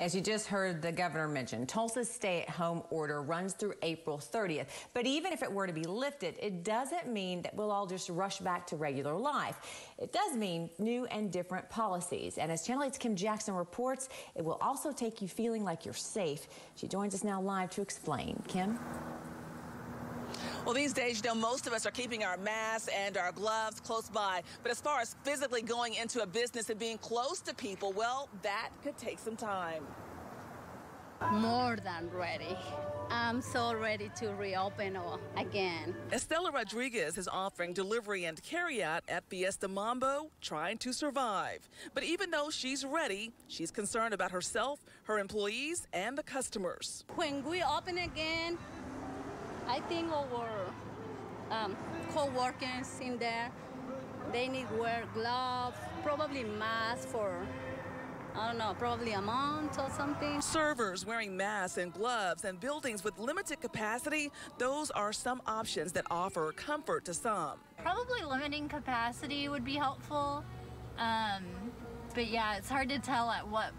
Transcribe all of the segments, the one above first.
As you just heard the governor mention, Tulsa's stay at home order runs through April 30th. But even if it were to be lifted, it doesn't mean that we'll all just rush back to regular life. It does mean new and different policies. And as Channel 8's Kim Jackson reports, it will also take you feeling like you're safe. She joins us now live to explain. Kim? Well, these days, you know, most of us are keeping our masks and our gloves close by. But as far as physically going into a business and being close to people, well, that could take some time. More than ready. I'm so ready to reopen again. Estella Rodriguez is offering delivery and carryout at Fiesta Mambo, trying to survive. But even though she's ready, she's concerned about herself, her employees, and the customers. When we open again, I think our um, co-workers in there, they need wear gloves, probably masks for I don't know, probably a month or something. Servers wearing masks and gloves and buildings with limited capacity, those are some options that offer comfort to some. Probably limiting capacity would be helpful. Um, but yeah, it's hard to tell at what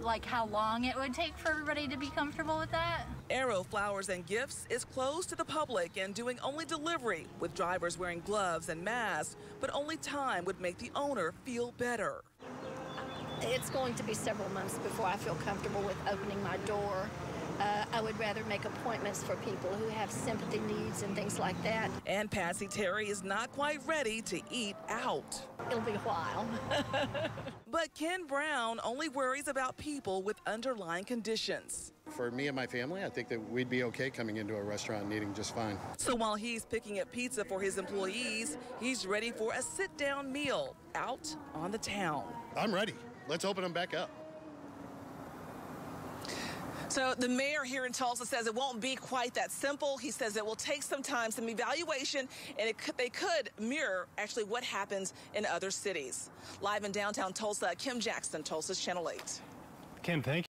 like how long it would take for everybody to be comfortable with that. Arrow Flowers and Gifts is closed to the public and doing only delivery with drivers wearing gloves and masks, but only time would make the owner feel better. It's going to be several months before I feel comfortable with opening my door. Uh, I would rather make appointments for people who have sympathy needs and things like that. And Patsy Terry is not quite ready to eat out. It'll be a while. but Ken Brown only worries about people with underlying conditions. For me and my family, I think that we'd be okay coming into a restaurant and eating just fine. So while he's picking up pizza for his employees, he's ready for a sit-down meal out on the town. I'm ready. Let's open them back up. So the mayor here in Tulsa says it won't be quite that simple. He says it will take some time, some evaluation, and could, they could mirror actually what happens in other cities. Live in downtown Tulsa, Kim Jackson, Tulsa's Channel 8. Kim, thank you.